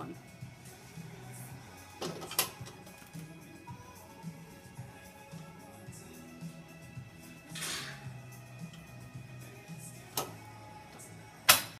one.